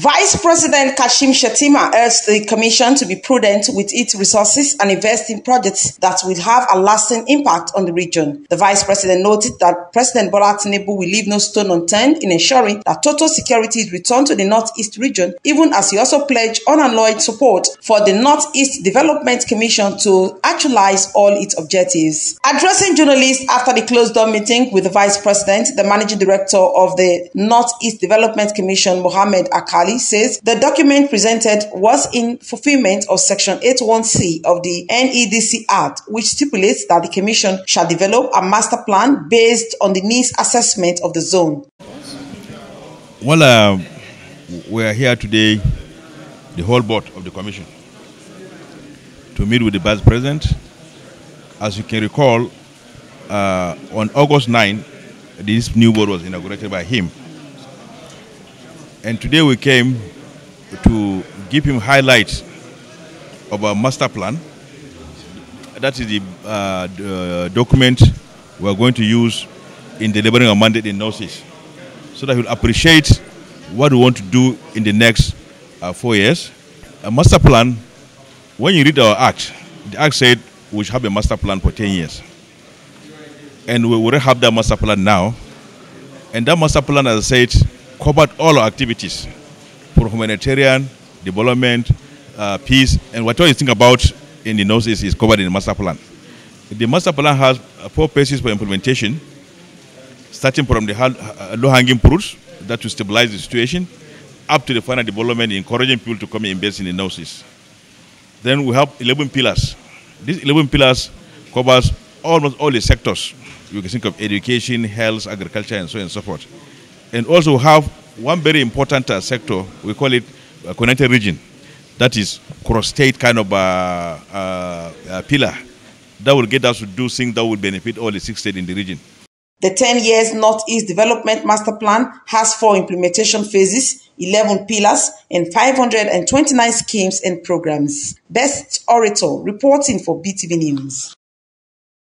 Vice President Kashim Shettima urged the Commission to be prudent with its resources and invest in projects that will have a lasting impact on the region. The Vice President noted that President Bola Tinubu will leave no stone unturned in ensuring that total security is returned to the Northeast region, even as he also pledged unalloyed support for the Northeast Development Commission to actualize all its objectives. Addressing journalists after the closed-door meeting with the Vice President, the Managing Director of the Northeast Development Commission, Mohammed Alkali, Says the document presented was in fulfillment of Section 81C of the NEDC Act, which stipulates that the Commission shall develop a master plan based on the needs assessment of the zone. Well, uh, we are here today, the whole board of the Commission, to meet with the Vice President. As you can recall, uh, on August 9, this new board was inaugurated by him. And today we came to give him highlights of our master plan. That is the, uh, the document we are going to use in delivering our mandate in Northeast, so that he'll appreciate what we want to do in the next uh, four years. A master plan, when you read our act, the act said we should have a master plan for 10 years. And we already have that master plan now. And that master plan, as I said, covered all our activities for humanitarian, development, uh, peace, and whatever you think about in the Northeast is covered in the master plan. The master plan has four phases for implementation, starting from the uh, low-hanging fruits that will stabilize the situation, up to the final development, encouraging people to come and invest in the Northeast. Then we have 11 pillars. These 11 pillars covers almost all the sectors. You can think of education, health, agriculture, and so on and so forth and also have one very important uh, sector, we call it a connected region, that is cross-state kind of uh, uh, uh, pillar that will get us to do things that will benefit all the six states in the region. The 10 years Northeast Development Master Plan has four implementation phases, 11 pillars, and 529 schemes and programs. Best Orator reporting for BTV News.